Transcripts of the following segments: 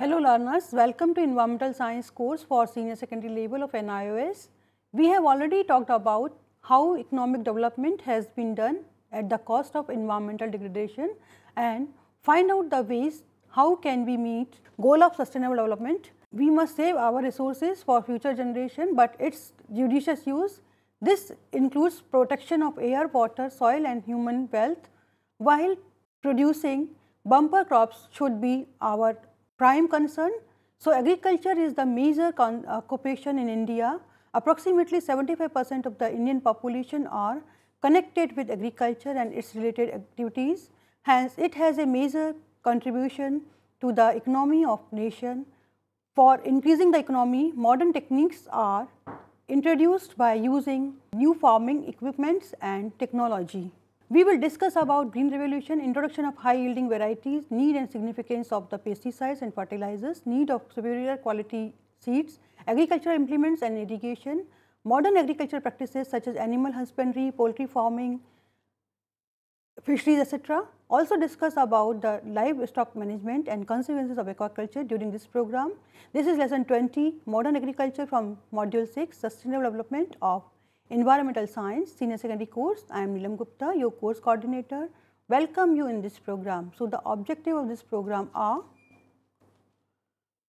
Hello learners, welcome to environmental science course for senior secondary level of NIOS. We have already talked about how economic development has been done at the cost of environmental degradation and find out the ways how can we meet goal of sustainable development. We must save our resources for future generation, but its judicious use. This includes protection of air, water, soil and human wealth while producing bumper crops should be our prime concern. So, agriculture is the major occupation in India. Approximately 75 percent of the Indian population are connected with agriculture and its related activities. Hence, it has a major contribution to the economy of nation. For increasing the economy, modern techniques are introduced by using new farming equipments and technology. We will discuss about green revolution, introduction of high yielding varieties, need and significance of the pesticides and fertilizers, need of superior quality seeds, agricultural implements and irrigation, modern agricultural practices such as animal husbandry, poultry farming, fisheries etc. Also discuss about the livestock management and consequences of aquaculture during this program. This is lesson 20 modern agriculture from module 6 sustainable development of Environmental Science Senior Secondary course. I am Nilam Gupta, your course coordinator. Welcome you in this program. So, the objective of this program are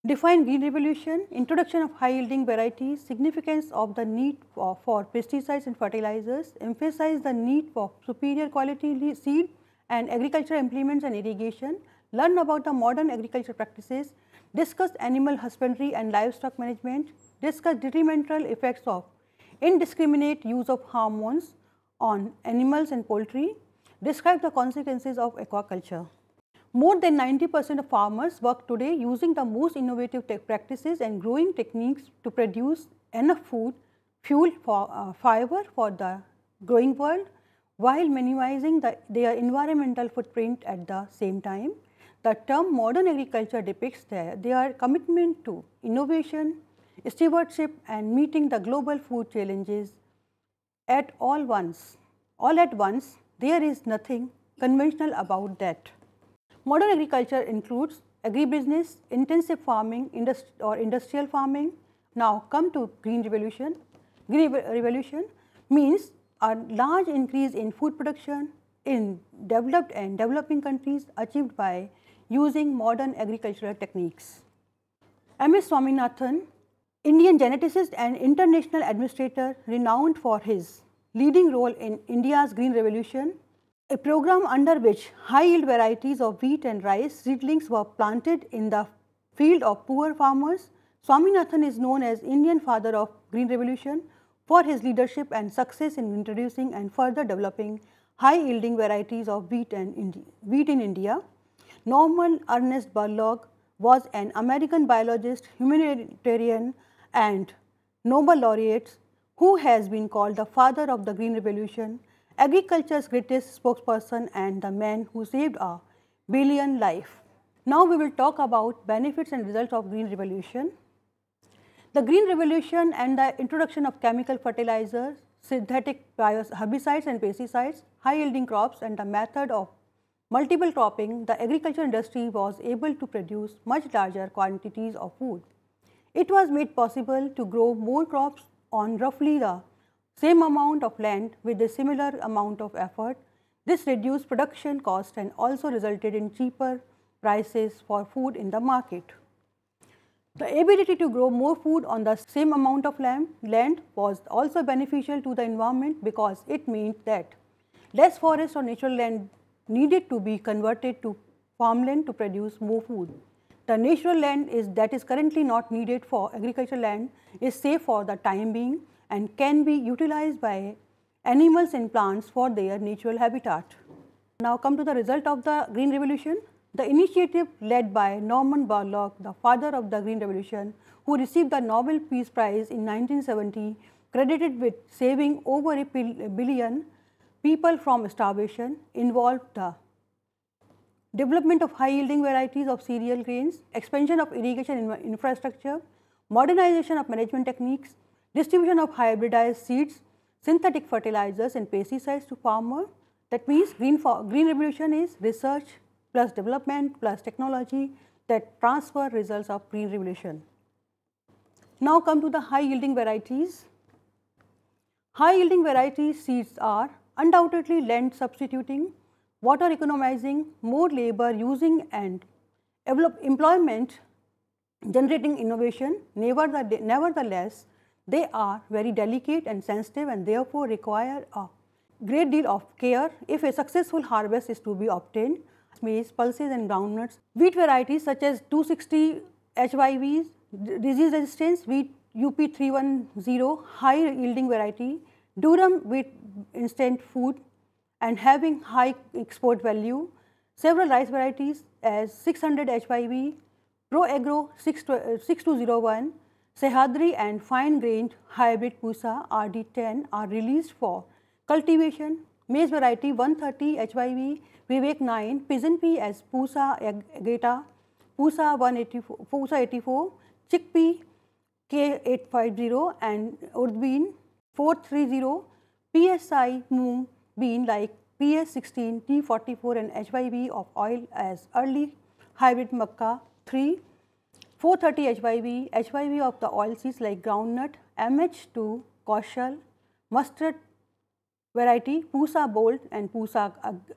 define green revolution, introduction of high yielding varieties, significance of the need for, for pesticides and fertilizers, emphasize the need for superior quality seed and agricultural implements and irrigation, learn about the modern agriculture practices, discuss animal husbandry and livestock management, discuss detrimental effects of indiscriminate use of hormones on animals and poultry, describe the consequences of aquaculture. More than 90 percent of farmers work today using the most innovative practices and growing techniques to produce enough food, fuel for uh, fiber for the growing world while minimizing the, their environmental footprint at the same time. The term modern agriculture depicts their, their commitment to innovation, stewardship and meeting the global food challenges at all once. All at once, there is nothing conventional about that. Modern agriculture includes agribusiness, intensive farming or industrial farming. Now come to green revolution. Green revolution means a large increase in food production in developed and developing countries achieved by using modern agricultural techniques. M. S. Swaminathan Indian geneticist and international administrator renowned for his leading role in India's green revolution, a program under which high yield varieties of wheat and rice seedlings were planted in the field of poor farmers. Swaminathan is known as Indian father of green revolution for his leadership and success in introducing and further developing high yielding varieties of wheat, and Indi wheat in India. Norman Ernest Borlaug was an American biologist, humanitarian and Nobel laureates who has been called the father of the green revolution, agriculture's greatest spokesperson and the man who saved a billion life. Now we will talk about benefits and results of green revolution. The green revolution and the introduction of chemical fertilizers, synthetic herbicides and pesticides, high yielding crops and the method of multiple cropping, the agriculture industry was able to produce much larger quantities of food. It was made possible to grow more crops on roughly the same amount of land with a similar amount of effort. This reduced production cost and also resulted in cheaper prices for food in the market. The ability to grow more food on the same amount of land, was also beneficial to the environment because it meant that less forest or natural land needed to be converted to farmland to produce more food. The natural land is that is currently not needed for agricultural land is safe for the time being and can be utilized by animals and plants for their natural habitat. Now come to the result of the green revolution. The initiative led by Norman Borlaug, the father of the green revolution, who received the Nobel Peace Prize in 1970, credited with saving over a billion people from starvation, involved the development of high yielding varieties of cereal grains, expansion of irrigation infrastructure, modernization of management techniques, distribution of hybridized seeds, synthetic fertilizers and pesticides to farmer. That means green, green revolution is research plus development plus technology that transfer results of green revolution. Now come to the high yielding varieties. High yielding variety seeds are undoubtedly land substituting, water economizing, more labor using and employment generating innovation. Nevertheless, they are very delicate and sensitive and therefore require a great deal of care if a successful harvest is to be obtained. Maize, pulses and groundnuts. Wheat varieties such as 260 HYVs, disease resistance, wheat UP310, high yielding variety, durum wheat instant food and having high export value, several rice varieties as 600 HYV, Pro Agro 6201, uh, Sahyadri and fine grained hybrid Pusa RD10 are released for cultivation. Maize variety 130 HYV, Vivek 9, Pigeon Pea as Pusa Agheti, Pusa 184, Pusa 84, Chickpea K850 and Urdbean 430, PSI Moong bean like PS16, T44 and HYV of oil as early hybrid Makkah 3, 430 HYV, HYV of the oilseeds like groundnut, MH2, Kaushal, mustard variety, Pusa Bold and Pusa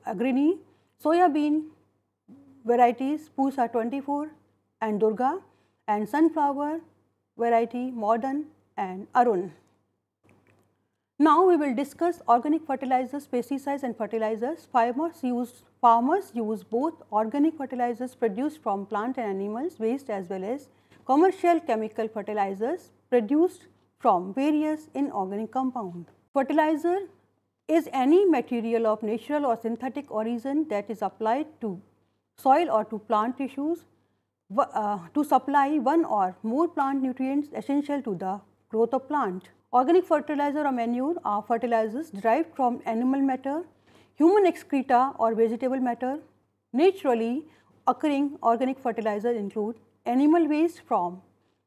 Agrani, soya bean varieties Pusa 24 and Durga and sunflower variety Modern and Arun. Now we will discuss organic fertilizers, pesticides and fertilizers. Farmers use, farmers use both organic fertilizers produced from plant and animals waste as well as commercial chemical fertilizers produced from various inorganic compounds. Fertilizer is any material of natural or synthetic origin that is applied to soil or to plant tissues uh, to supply one or more plant nutrients essential to the growth of plant. Organic fertilizer or manure are fertilizers derived from animal matter, human excreta or vegetable matter. Naturally occurring organic fertilizers include animal waste from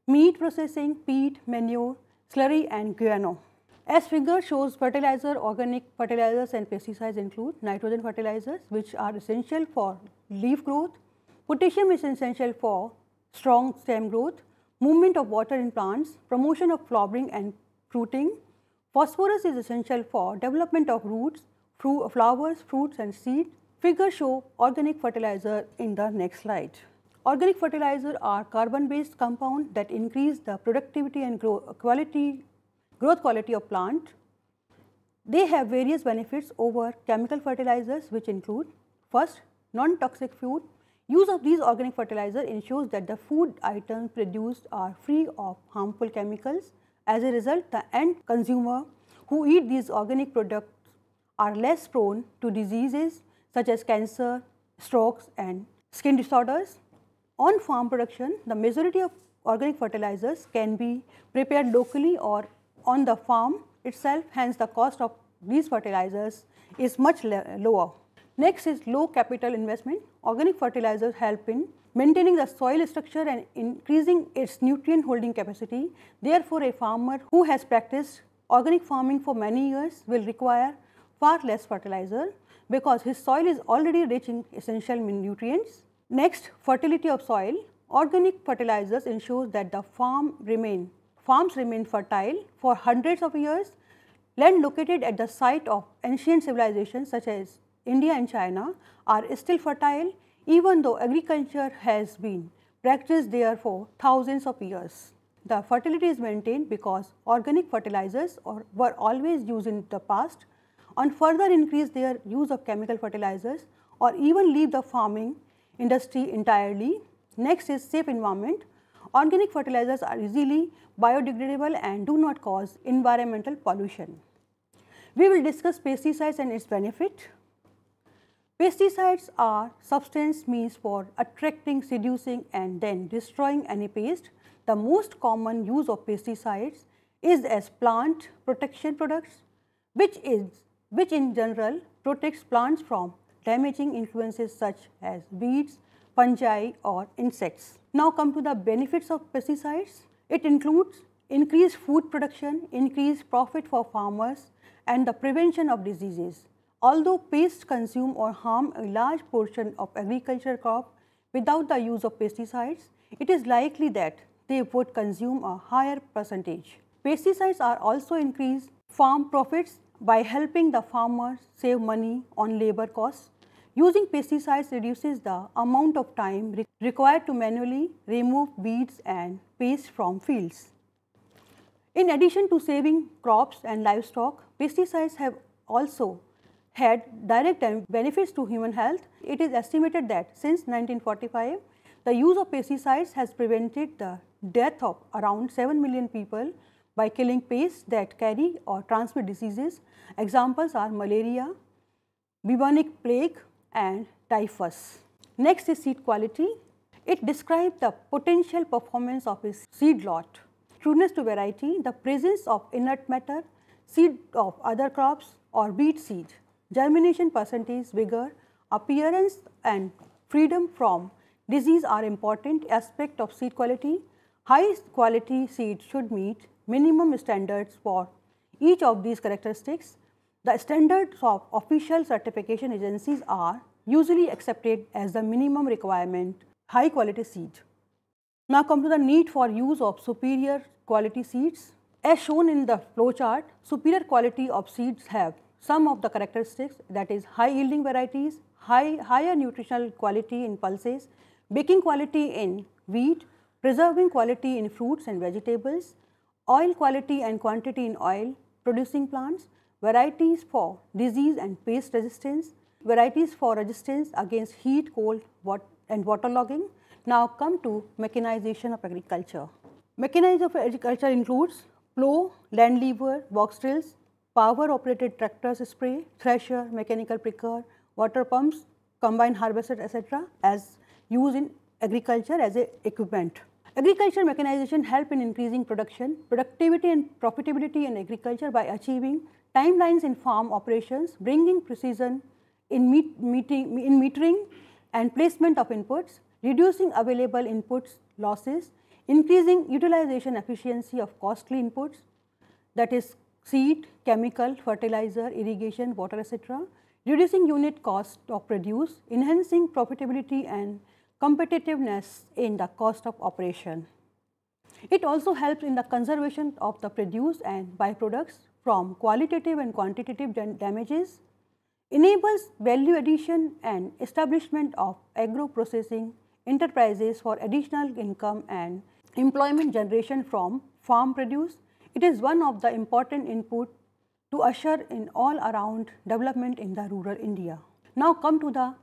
meat processing, peat, manure, slurry and guano. As figure shows fertilizer, organic fertilizers and pesticides include nitrogen fertilizers which are essential for leaf growth, potassium is essential for strong stem growth, movement of water in plants, promotion of flowering and fruiting. Phosphorus is essential for development of roots, flowers, fruits and seeds. Figure show organic fertilizer in the next slide. Organic fertilizer are carbon based compounds that increase the productivity and grow quality, growth quality of plant. They have various benefits over chemical fertilizers which include first non-toxic food. Use of these organic fertilizer ensures that the food items produced are free of harmful chemicals as a result, the end consumer who eat these organic products are less prone to diseases such as cancer, strokes and skin disorders. On farm production, the majority of organic fertilizers can be prepared locally or on the farm itself, hence the cost of these fertilizers is much lower. Next is low capital investment. Organic fertilizers help in maintaining the soil structure and increasing its nutrient holding capacity. Therefore, a farmer who has practiced organic farming for many years will require far less fertilizer because his soil is already rich in essential nutrients. Next, fertility of soil. Organic fertilizers ensure that the farm remain, farms remain fertile for hundreds of years. Land located at the site of ancient civilizations such as India and China are still fertile even though agriculture has been practiced there for thousands of years. The fertility is maintained because organic fertilizers or were always used in the past and further increase their use of chemical fertilizers or even leave the farming industry entirely. Next is safe environment. Organic fertilizers are easily biodegradable and do not cause environmental pollution. We will discuss pesticides and its benefit. Pesticides are substance means for attracting, seducing and then destroying any pest. The most common use of pesticides is as plant protection products which is which in general protects plants from damaging influences such as weeds, fungi or insects. Now come to the benefits of pesticides. It includes increased food production, increased profit for farmers and the prevention of diseases. Although pests consume or harm a large portion of agricultural crop, without the use of pesticides, it is likely that they would consume a higher percentage. Pesticides are also increase farm profits by helping the farmers save money on labor costs. Using pesticides reduces the amount of time re required to manually remove weeds and pests from fields. In addition to saving crops and livestock, pesticides have also had direct benefits to human health. It is estimated that since 1945, the use of pesticides has prevented the death of around 7 million people by killing pests that carry or transmit diseases. Examples are malaria, bubonic plague and typhus. Next is seed quality. It describes the potential performance of a seed lot. Trueness to variety, the presence of inert matter, seed of other crops or beet seed, germination percentage, vigor, appearance and freedom from disease are important aspect of seed quality. High quality seed should meet minimum standards for each of these characteristics. The standards of official certification agencies are usually accepted as the minimum requirement high quality seed. Now come to the need for use of superior quality seeds. As shown in the flow chart, superior quality of seeds have some of the characteristics that is high yielding varieties, high, higher nutritional quality in pulses, baking quality in wheat, preserving quality in fruits and vegetables, oil quality and quantity in oil producing plants, varieties for disease and pest resistance, varieties for resistance against heat, cold and waterlogging. Now come to mechanization of agriculture. Mechanization of agriculture includes plow, land lever, box drills, power operated tractors spray, thresher, mechanical pricker, water pumps, combine harvester etc. as used in agriculture as a equipment. Agriculture mechanization help in increasing production, productivity and profitability in agriculture by achieving timelines in farm operations, bringing precision in, meet, meeting, in metering and placement of inputs, reducing available inputs losses, increasing utilization efficiency of costly inputs that is seed, chemical, fertilizer, irrigation, water etc., reducing unit cost of produce, enhancing profitability and competitiveness in the cost of operation. It also helps in the conservation of the produce and byproducts from qualitative and quantitative damages, enables value addition and establishment of agro-processing enterprises for additional income and employment generation from farm produce. It is one of the important input to usher in all around development in the rural India. Now come to the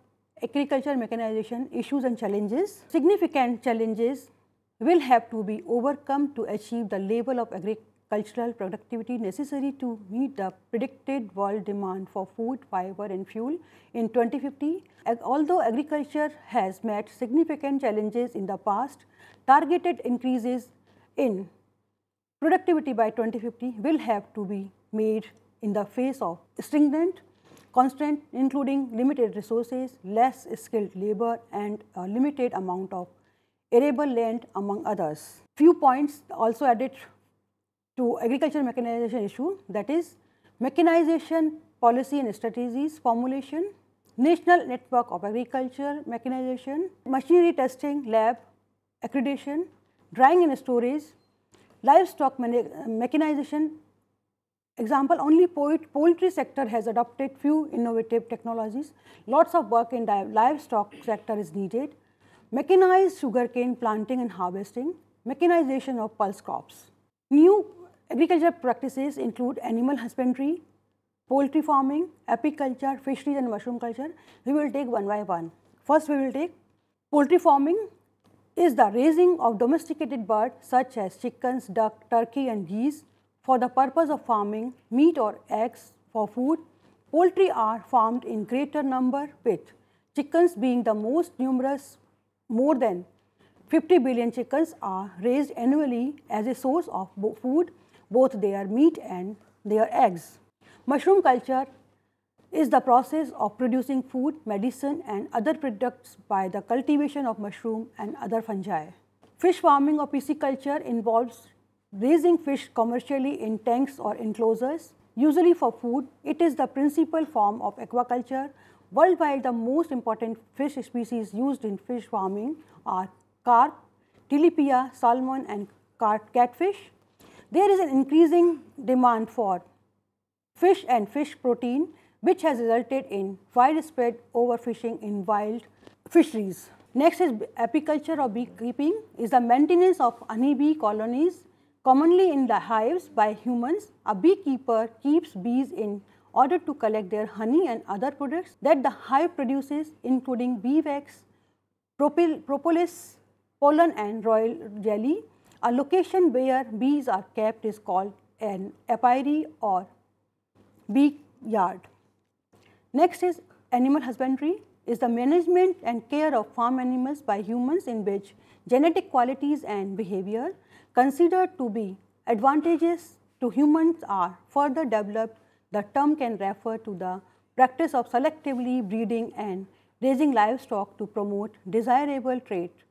agriculture mechanization issues and challenges. Significant challenges will have to be overcome to achieve the level of agricultural productivity necessary to meet the predicted world demand for food, fiber and fuel in 2050. Although agriculture has met significant challenges in the past, targeted increases in productivity by 2050 will have to be made in the face of stringent constraint including limited resources, less skilled labor and a limited amount of arable land among others. Few points also added to agriculture mechanization issue that is mechanization policy and strategies formulation, national network of agriculture mechanization, machinery testing lab accreditation, drying and storage, livestock mechanization Example, only poultry sector has adopted few innovative technologies. Lots of work in livestock sector is needed. Mechanized sugarcane planting and harvesting, mechanization of pulse crops. New agriculture practices include animal husbandry, poultry farming, apiculture, fisheries and mushroom culture. We will take one by one. First we will take poultry farming is the raising of domesticated birds such as chickens, duck, turkey and geese for the purpose of farming meat or eggs for food, poultry are farmed in greater number with chickens being the most numerous, more than 50 billion chickens are raised annually as a source of food, both their meat and their eggs. Mushroom culture is the process of producing food, medicine and other products by the cultivation of mushroom and other fungi. Fish farming or pisciculture involves raising fish commercially in tanks or enclosures, usually for food, it is the principal form of aquaculture Worldwide, the most important fish species used in fish farming are carp, tilapia, salmon and catfish. There is an increasing demand for fish and fish protein which has resulted in widespread overfishing in wild fisheries. Next is apiculture or beekeeping is the maintenance of honeybee colonies commonly in the hives by humans. A beekeeper keeps bees in order to collect their honey and other products that the hive produces including bee wax, propolis, pollen and royal jelly. A location where bees are kept is called an apiary or bee yard. Next is animal husbandry is the management and care of farm animals by humans in which genetic qualities and behavior considered to be advantageous to humans are further developed. The term can refer to the practice of selectively breeding and raising livestock to promote desirable traits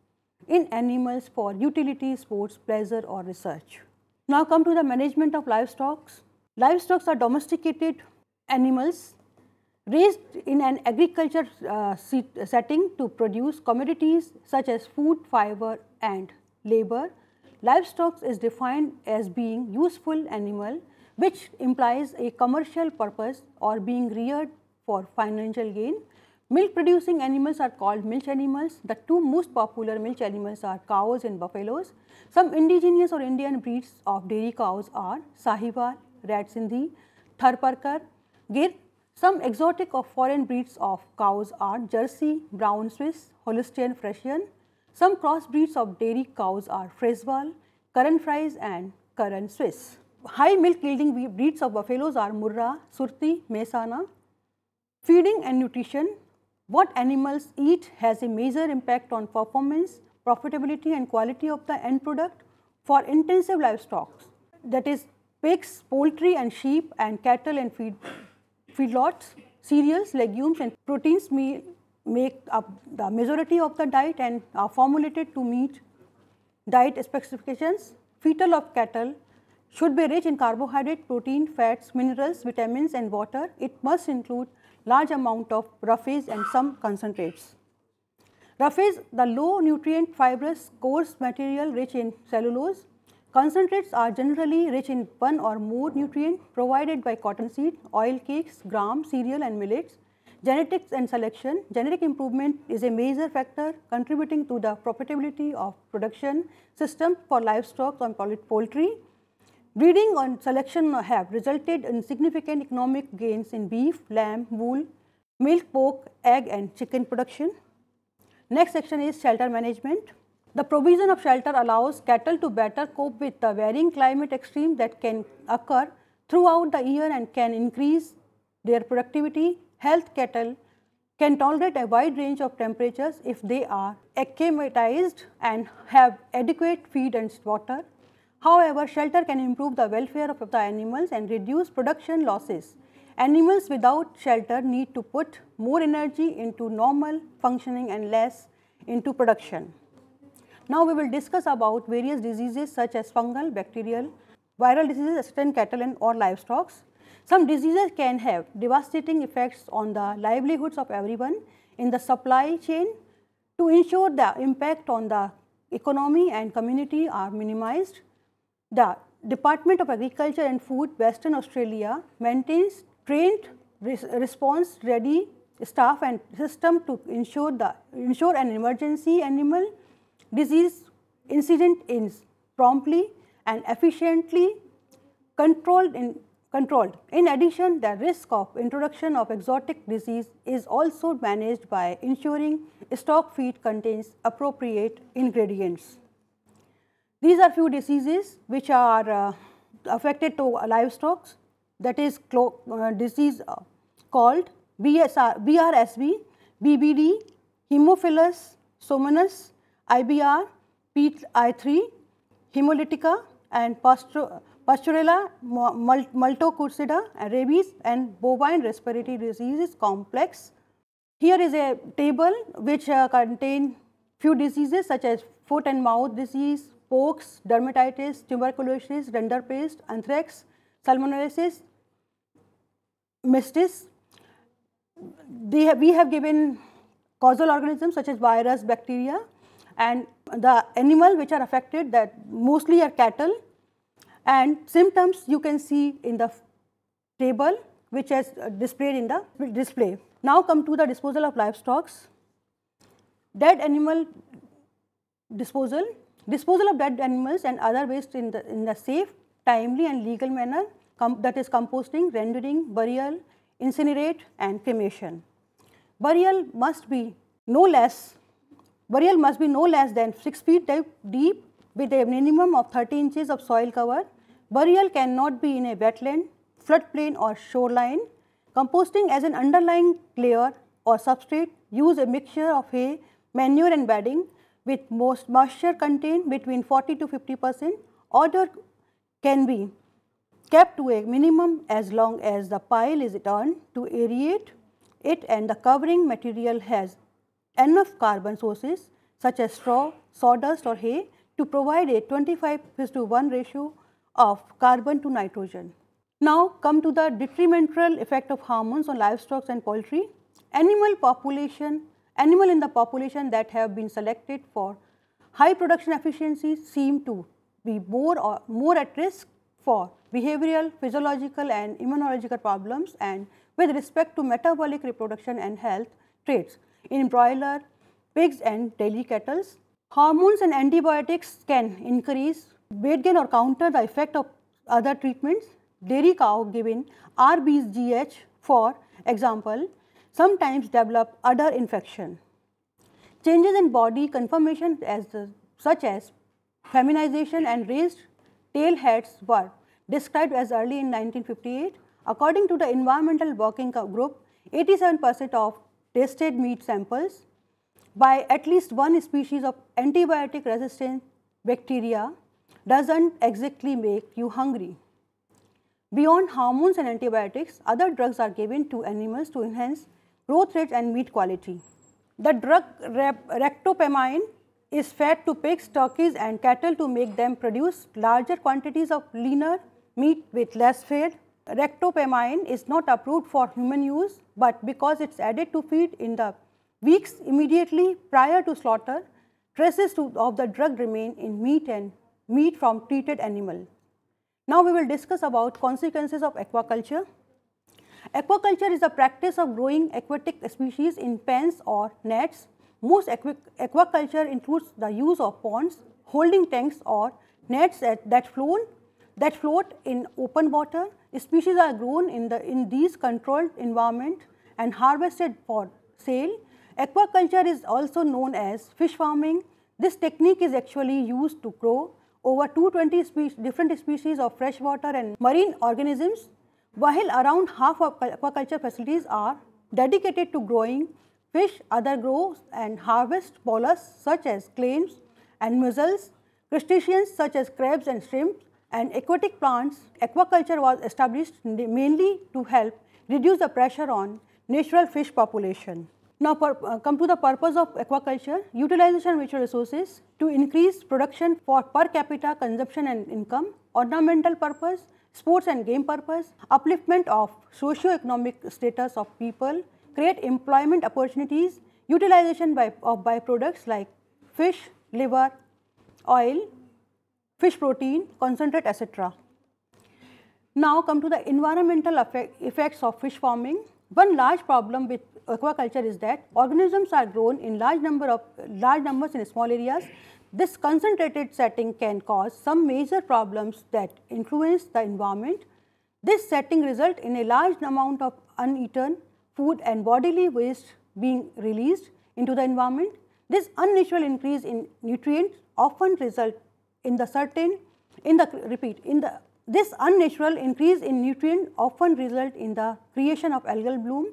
in animals for utility, sports, pleasure or research. Now come to the management of livestock. Livestock are domesticated animals raised in an agriculture uh, setting to produce commodities such as food, fiber and labor. Livestock is defined as being useful animal which implies a commercial purpose or being reared for financial gain. Milk producing animals are called milch animals. The two most popular milch animals are cows and buffaloes. Some indigenous or Indian breeds of dairy cows are Sahiwal, Red Sindhi, Tharparkar, Gir some exotic or foreign breeds of cows are Jersey, Brown Swiss, Holstein Friesian. Some cross breeds of dairy cows are Frieswal, Karan Fries and Karan Swiss. High milk yielding breeds of buffaloes are Murrah, Surti, Mehsana. Feeding and nutrition. What animals eat has a major impact on performance, profitability and quality of the end product for intensive livestock that is pigs, poultry and sheep and cattle and feed feedlots, cereals, legumes and proteins make up the majority of the diet and are formulated to meet diet specifications. Fetal of cattle should be rich in carbohydrate, protein, fats, minerals, vitamins and water. It must include large amount of roughage and some concentrates. Roughage, the low nutrient fibrous coarse material rich in cellulose, Concentrates are generally rich in one or more nutrient provided by cottonseed, oil cakes, gram, cereal and millets. Genetics and selection, genetic improvement is a major factor contributing to the profitability of production system for livestock and poultry. Breeding and selection have resulted in significant economic gains in beef, lamb, wool, milk, pork, egg and chicken production. Next section is shelter management. The provision of shelter allows cattle to better cope with the varying climate extreme that can occur throughout the year and can increase their productivity. Health cattle can tolerate a wide range of temperatures if they are acclimatized and have adequate feed and water. However, shelter can improve the welfare of the animals and reduce production losses. Animals without shelter need to put more energy into normal functioning and less into production. Now we will discuss about various diseases such as fungal, bacterial, viral diseases in cattle and or livestock. Some diseases can have devastating effects on the livelihoods of everyone in the supply chain. To ensure the impact on the economy and community are minimized, the Department of Agriculture and Food Western Australia maintains trained response ready staff and system to ensure the ensure an emergency animal disease incident is promptly and efficiently controlled in controlled. In addition, the risk of introduction of exotic disease is also managed by ensuring stock feed contains appropriate ingredients. These are few diseases which are uh, affected to livestock that is uh, disease uh, called BSR, BRSV, BVD, Haemophilus somnus, IBR, PI3, hemolytica and Pasteurella multocida, rabies and bovine respiratory diseases complex. Here is a table which uh, contain few diseases such as foot and mouth disease, pox, dermatitis, tuberculosis, rinderpest, anthrax, salmonellosis, mystis. have, we have given causal organisms such as virus, bacteria and the animal which are affected that mostly are cattle and symptoms you can see in the table which is displayed in the display. Now come to the disposal of livestock. Dead animal disposal. Disposal of dead animals and other waste in the, in the safe, timely and legal manner that is composting, rendering, burial, incinerate and cremation. Burial must be no less, burial must be no less than 6 feet deep with a minimum of 30 inches of soil cover. Burial cannot be in a wetland, floodplain or shoreline. Composting as an underlying layer or substrate, use a mixture of hay, manure and bedding with most moisture contained between 40 to 50 percent. Order can be kept to a minimum as long as the pile is turned to aerate it and the covering material has enough carbon sources such as straw, sawdust or hay to provide a 25 to 1 ratio of carbon to nitrogen. Now come to the detrimental effect of hormones on livestock and poultry. Animal population, animal in the population that have been selected for high production efficiency seem to be more or more at risk for behavioral, physiological and immunological problems and with respect to metabolic reproduction and health traits in broiler, pigs and dairy cattle. Hormones and antibiotics can increase weight gain or counter the effect of other treatments. Dairy cow given RBGH for example, sometimes develop udder infection. Changes in body conformation as the, such as feminization and raised tail heads were described as early in 1958. According to the Environmental Working Group, 87 percent of tested meat samples by at least one species of antibiotic resistant bacteria does not exactly make you hungry. Beyond hormones and antibiotics, other drugs are given to animals to enhance growth rate and meat quality. The drug ractopamine is fed to pigs, turkeys and cattle to make them produce larger quantities of leaner meat with less fat. Ractopamine is not approved for human use, but because it is added to feed in the weeks immediately prior to slaughter, traces to, of the drug remain in meat and meat from treated animal. Now we will discuss about consequences of aquaculture. Aquaculture is the practice of growing aquatic species in pens or nets. Most aquaculture includes the use of ponds, holding tanks or nets that float that float in open water. Species are grown in, the, in these controlled environment and harvested for sale. Aquaculture is also known as fish farming. This technique is actually used to grow over 220 spe different species of freshwater and marine organisms, while around half of aquaculture facilities are dedicated to growing fish, other grows and harvest mollusks such as clams and mussels, crustaceans such as crabs and shrimp, and aquatic plants, aquaculture was established mainly to help reduce the pressure on natural fish population. Now, per, uh, come to the purpose of aquaculture, utilization of natural resources to increase production for per capita consumption and income, ornamental purpose, sports and game purpose, upliftment of socio-economic status of people, create employment opportunities, utilization by, of byproducts like fish, liver, oil, fish protein, concentrate etc. Now come to the environmental effect, effects of fish farming. One large problem with aquaculture is that organisms are grown in large number of large numbers in small areas. This concentrated setting can cause some major problems that influence the environment. This setting result in a large amount of uneaten food and bodily waste being released into the environment. This unusual increase in nutrients often result in the certain in the repeat in the this unnatural increase in nutrient often result in the creation of algal bloom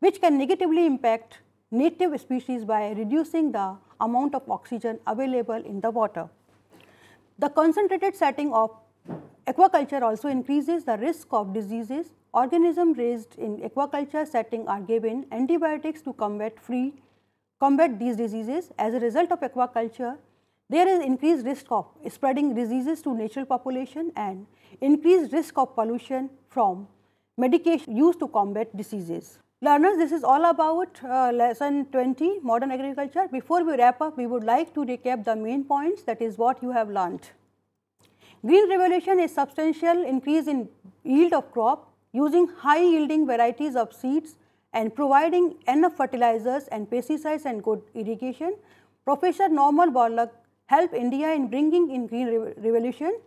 which can negatively impact native species by reducing the amount of oxygen available in the water. The concentrated setting of aquaculture also increases the risk of diseases. Organisms raised in aquaculture setting are given antibiotics to combat free combat these diseases. As a result of aquaculture, there is increased risk of spreading diseases to natural population and increased risk of pollution from medication used to combat diseases. Learners, this is all about uh, lesson 20 modern agriculture. Before we wrap up, we would like to recap the main points that is what you have learnt. Green revolution is substantial increase in yield of crop using high yielding varieties of seeds and providing enough fertilizers and pesticides and good irrigation. Professor Norman Borlaug helped India in bringing in green re revolution.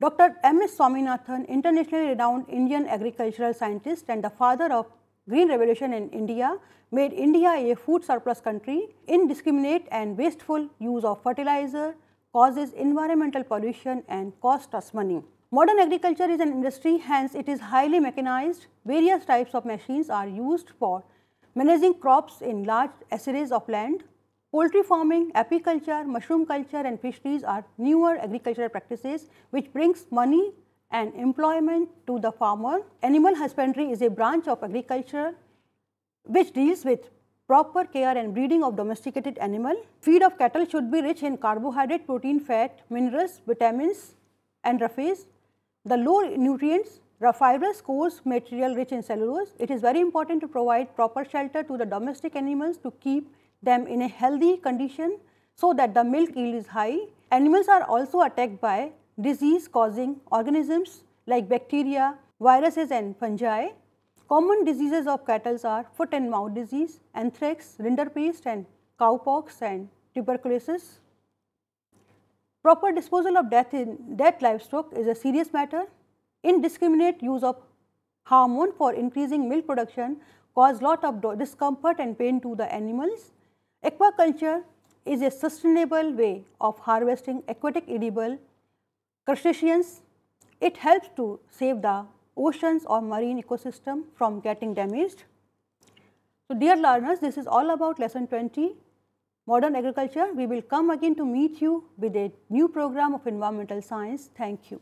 Dr. M. S. Swaminathan, internationally renowned Indian agricultural scientist and the father of green revolution in India, made India a food surplus country. Indiscriminate and wasteful use of fertilizer causes environmental pollution and costs us money. Modern agriculture is an industry, hence it is highly mechanized. Various types of machines are used for managing crops in large essays of land. Poultry farming, apiculture, mushroom culture and fisheries are newer agricultural practices which brings money and employment to the farmer. Animal husbandry is a branch of agriculture which deals with proper care and breeding of domesticated animal. Feed of cattle should be rich in carbohydrate, protein, fat, minerals, vitamins and roughage. The low nutrients, fibrous coarse material rich in cellulose. It is very important to provide proper shelter to the domestic animals to keep them in a healthy condition so that the milk yield is high. Animals are also attacked by disease causing organisms like bacteria, viruses and fungi. Common diseases of cattle are foot and mouth disease, anthrax, rinderpest and cowpox and tuberculosis. Proper disposal of death in dead livestock is a serious matter. Indiscriminate use of hormone for increasing milk production cause lot of discomfort and pain to the animals. Aquaculture is a sustainable way of harvesting aquatic edible crustaceans. It helps to save the oceans or marine ecosystem from getting damaged. So, dear learners, this is all about lesson 20 modern agriculture. We will come again to meet you with a new program of environmental science. Thank you.